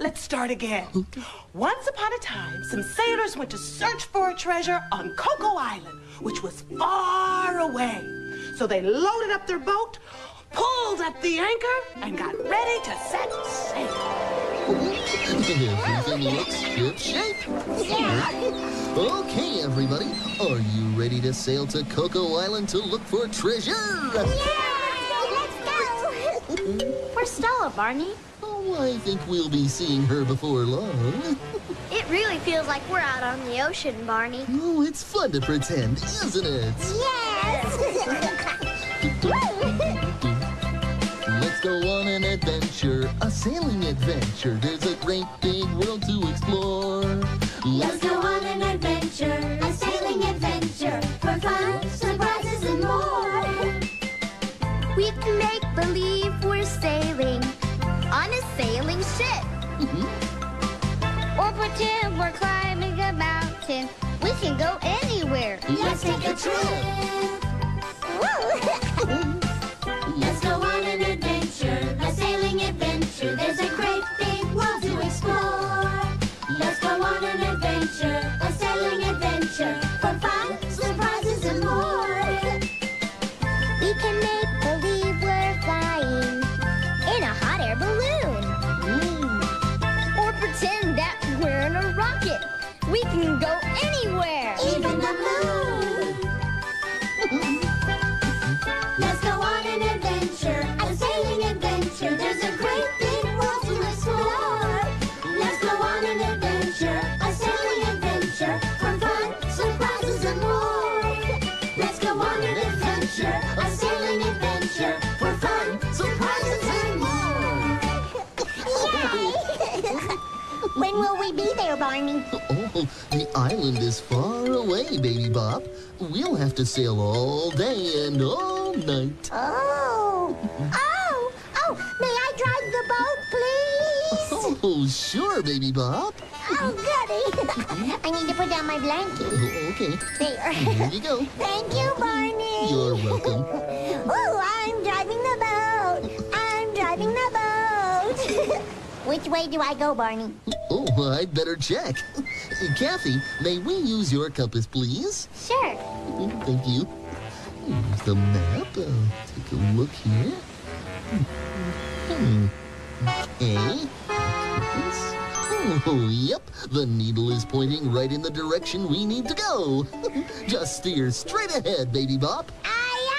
Let's start again. Once upon a time, some sailors went to search for a treasure on Coco Island, which was far away. So they loaded up their boat, pulled up the anchor, and got ready to set sail. Everything looks ship-shape. Yeah. Okay, everybody. Are you ready to sail to Coco Island to look for treasure? Yeah! Mm-hmm. Let's go! Where's Stella, Barney? Oh, I think we'll be seeing her before long. It really feels like we're out on the ocean, Barney. Oh, it's fun to pretend, isn't it? Yes! Let's go on an adventure, a sailing adventure. There's a great big world to explore. Let's go on an adventure, mountain. We can go anywhere. Let's take a trip. The island is far away, Baby Bop. We'll have to sail all day and all night. Oh. Oh. Oh, may I drive the boat, please? Oh, sure, Baby Bop. Oh, goody. I need to put down my blanket. Oh, okay, There. here you go. Thank you, Barney. You're welcome. Oh, I'm driving the boat. I'm driving the boat. Which way do I go, Barney? Oh, I'd better check. Kathy, may we use your compass, please? Sure. Thank you. Here's the map. I'll take a look here. Hmm. Okay. Compass. Oh, yep. The needle is pointing right in the direction we need to go. Just steer straight ahead, Baby Bop. Aye,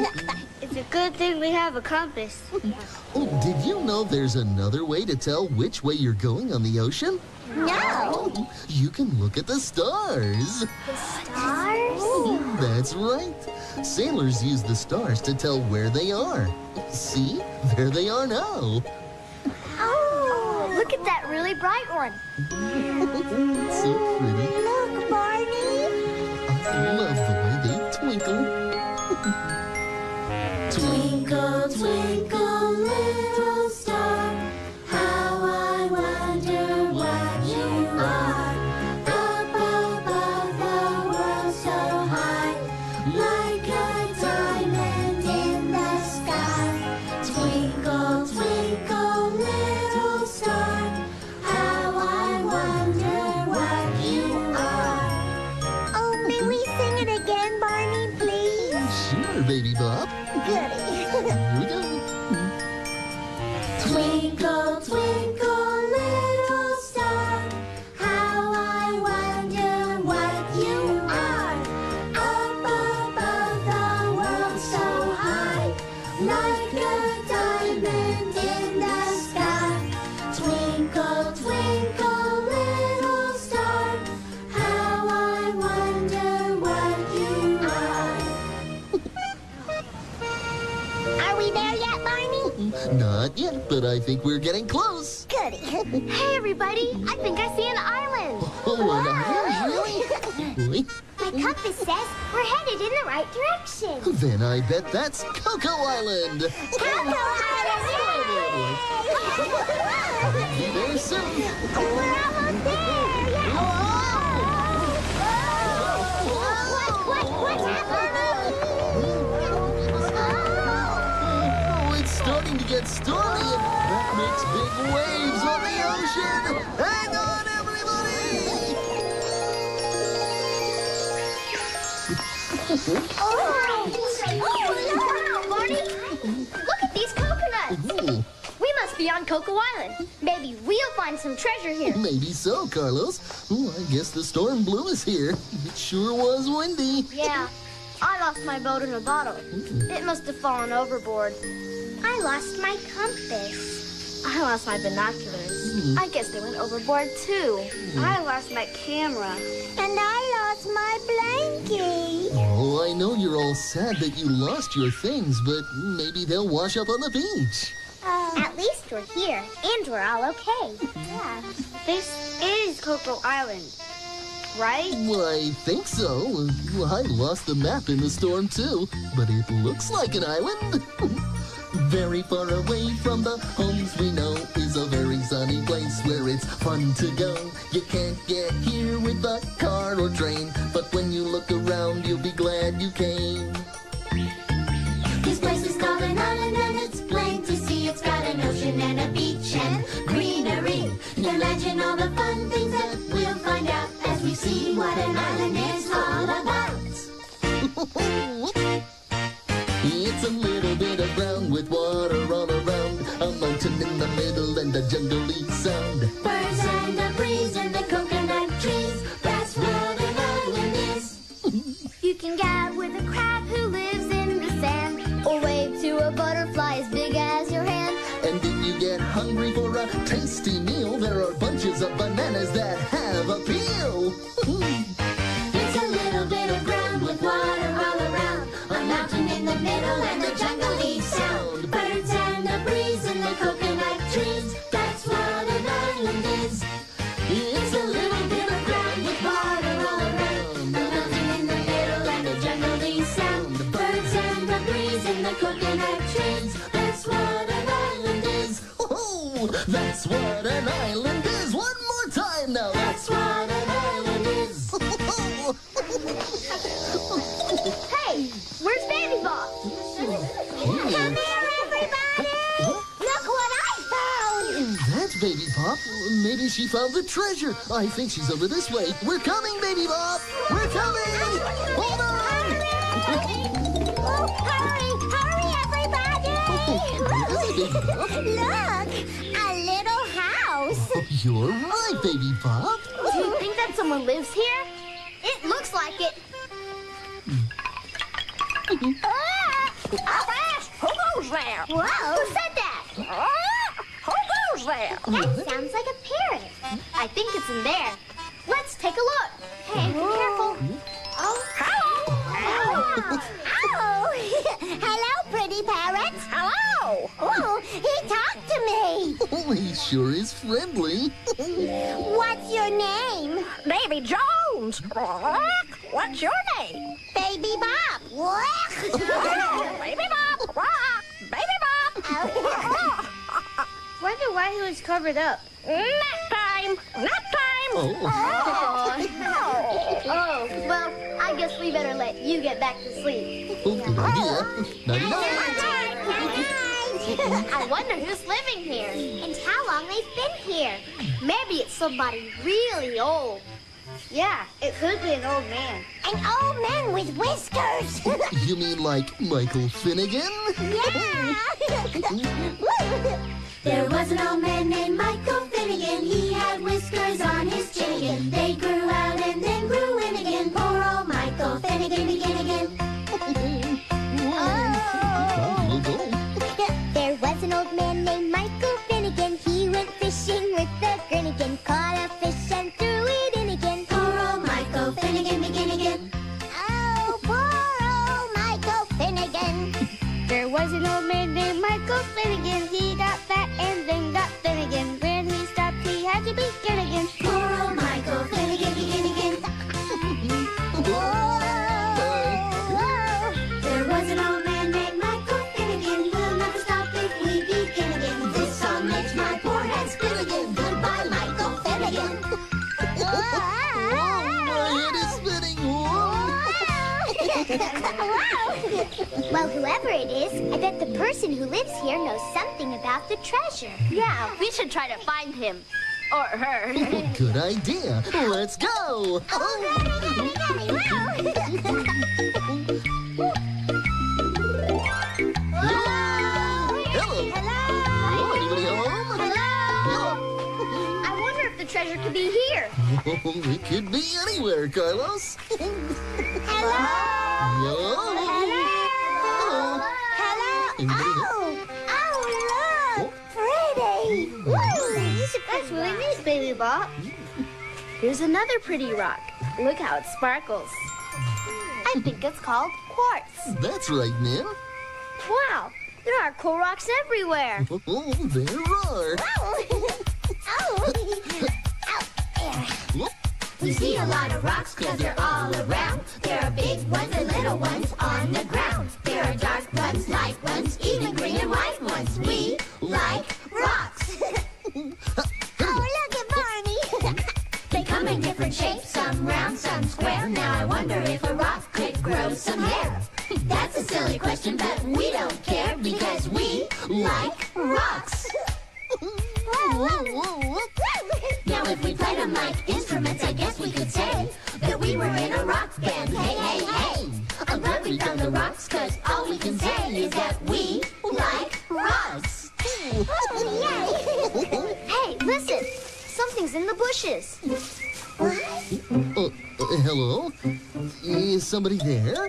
aye. It's a good thing we have a compass. Oh, did you know there's another way to tell which way you're going on the ocean? No. You can look at the stars. The Stars? That's right. Sailors use the stars to tell where they are. See? There they are now. Oh, Look at that really bright one. so pretty. look, Barney. I love but I think we're getting close. Goody. Hey, everybody. I think I see an island. Oh, an island, really? My compass says we're headed in the right direction. Then I bet that's Coco Island. Coco Island! Be there soon. We're almost there! Waves on the ocean. Hang on, everybody! Oh, Barney! Look at these coconuts! We must be on Coco Island. Maybe we'll find some treasure here. maybe so, Carlos. Ooh, I guess the storm blew us here. It sure was windy. Yeah, I lost my boat in a bottle. It must have fallen overboard. I lost my compass. I lost my binoculars. Hmm. I guess they went overboard too. Hmm. I lost my camera. And I lost my blankie. Oh, I know you're all sad that you lost your things, but maybe they'll wash up on the beach. Uh, at least we're here, and we're all okay. Yeah. This is Coco Island, right? Well, I think so. I lost the map in the storm too, but it looks like an island. very far away from the homes we know is a very sunny place where it's fun to go. You can't get here with a car or train, but when you look around, you'll be glad you came. This place is called an island and it's plain to see it's got an ocean and a beach and greenery. Imagine all the fun things that we'll find out as we see what an island is all about. It's a little bit of brown with water all around, a mountain in the middle and a jungly sound. Birds and a breeze and the coconut trees. That's what an island is. You can get with a crab who lives in the sand, or wave to a butterfly as big as your hand. And if you get hungry for a tasty meal, there are bunches of bananas that have appeal. That's Baby Bop. Maybe she found the treasure. I think she's over this way. We're coming, Baby Bop. We're coming. Hold on. Oh, hurry, hurry, everybody! Look, a little house. Oh, you're right, Baby Bop. Do you think that someone lives here? It looks like it. Fast! Goes there? That sounds like a parrot. I think it's in there. Let's take a look. Hey, be careful. Oh, hello! Oh, hello! Hello, pretty parrot! Hello! Oh, he talked to me! Oh, he sure is friendly. What's your name? Davy Jones. What's your name? Baby Bop. Baby Bop. Why he was covered up. Nap time. Nap time. Oh, oh, oh, well, I guess we better let you get back to sleep. oh good idea. Nighty night. I wonder who's living here. and how long they've been here? Maybe it's somebody really old. Yeah, it could be an old man. An old man with whiskers. You mean like Michael Finnegan? yeah. There was an old man named Michael Finnegan. He had whiskers on his chin again. They grew out and then grew in again. Poor old Michael Finnegan begin again. Well, whoever it is, I bet the person who lives here knows something about the treasure. Yeah, we should try to find him. Or her. Good idea. Let's go. Hello. Hello. Anybody home? I wonder if the treasure could be here. Oh, it could be anywhere, Carlos. Hello? Hello. Hello. Oh, oh, look! Hmm. Pretty! That's really nice, Baby Bop. Here's another pretty rock. Look how it sparkles. I think it's called quartz. That's right, Min. Wow, there are cool rocks everywhere. Oh, oh there are. Whoop. We see a lot of rocks cause they're all around. There are big ones and little ones on the ground. There are dark ones, light ones, even green and white ones. We like rocks. Oh, look at Barney! They come in different shapes, some round, some square. Now I wonder if a rock could grow some hair. That's a silly question, but we don't care because we like rocks. Now if we played them like instruments, I guess we could say that we were in a rock band. Hey, hey, hey! I'm glad we found the rocks, cause all we can say is that we like rocks. Hey, listen. Something's in the bushes. Uh, uh, hello? Is somebody there?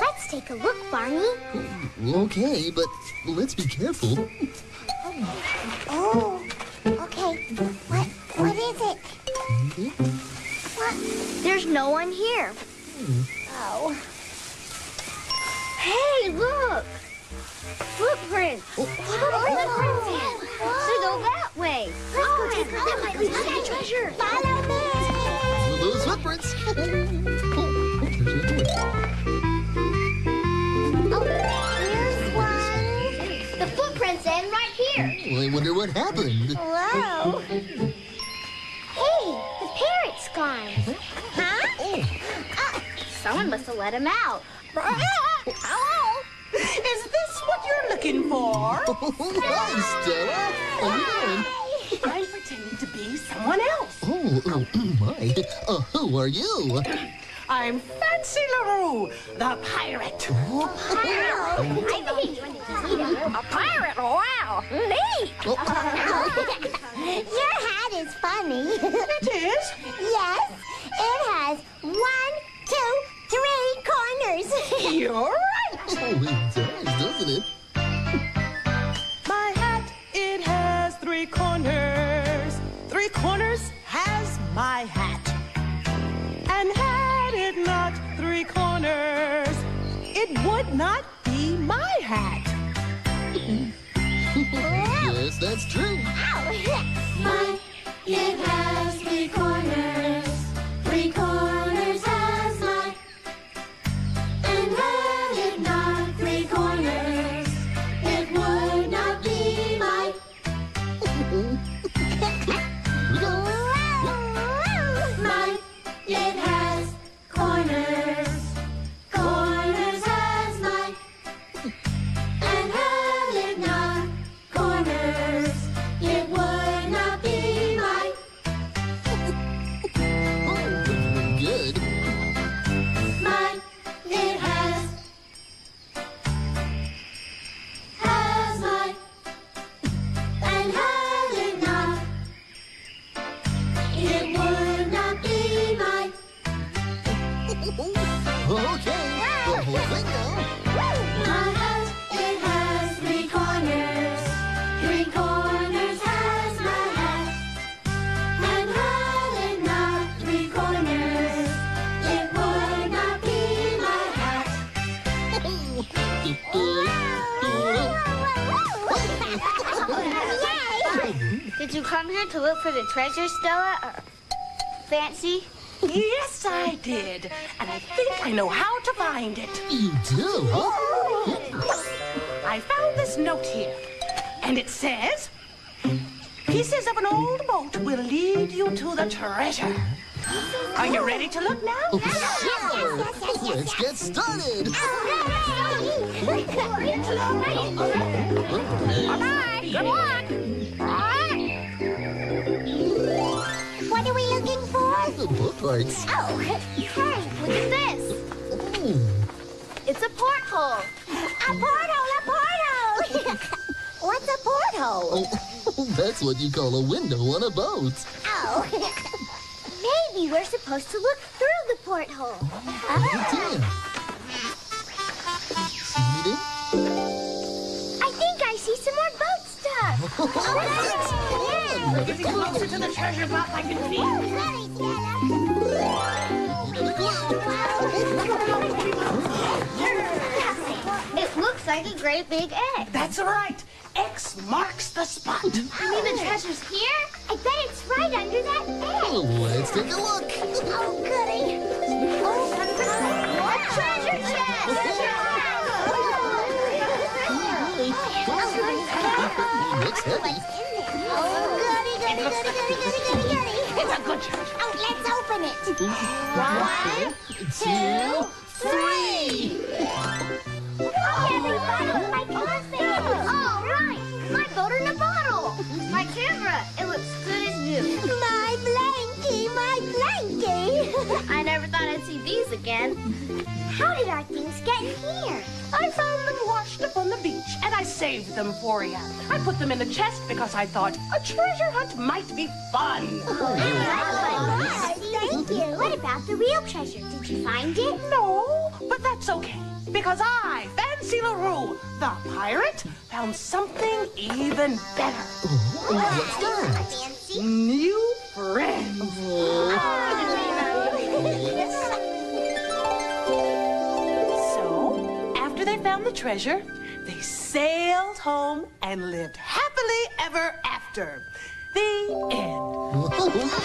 Let's take a look, Barney. Okay, but let's be careful. There's no one here. Oh. Hey, look! Footprints! Oh. Footprints! Oh. They go that way. Let's go take a look. That might lead to the treasure. Follow me. Those footprints. Oh, there's one. Oh, here's one. The footprints end right here. I wonder what happened. Whoa. Hey, the parrot's gone. Huh? Someone must have let him out. Hello? Is this what you're looking for? Oh, hi, Stella. How you doing? I'm pretending to be someone else. Oh, oh oh my. Uh, who are you? I'm Fancy LaRue, the pirate. A pirate? Wow, neat. Your hat is funny. It is? yes, it has one, two, three corners. You're right. Oh, it does, doesn't it? My hat, it has three corners. Three corners has my hat. And had it not three corners, it would not be my hat. Yes, that's true. Mine, it has Did you come here to look for the treasure, Stella? Or Fancy? Yes, I did. And I think I know how to find it. You do? I found this note here. And it says, Pieces of an old boat will lead you to the treasure. Are you ready to look now? Oh, sure. Let's get started. Bye. Good luck. Looking for? The book parts. Oh, Frank, look at this. Ooh. It's a porthole. a porthole, a porthole. What's a porthole? Oh, oh, that's what you call a window on a boat. Oh. Maybe we're supposed to look through the porthole. Ah. Anything? I think I see some more boat stuff. Another Getting clue. closer to the treasure box I can feel. Another It looks like a great big egg. That's right. X marks the spot. You mean the treasure's here? I bet it's right under that egg. Let's take a look. Oh, goody. Oh, More treasure oh, Looks heavy. It's a good. Oh, let's open it. One, two, three. Every bottle again. How did our things get here? I found them washed up on the beach, and I saved them for you. I put them in the chest because I thought a treasure hunt might be fun. Thank you. What about the real treasure? Did you find it? No, but that's okay. Because I, Fancy LaRue, the pirate, found something even better. What's that? Fancy. New friends. So, found the treasure, they sailed home and lived happily ever after. The end.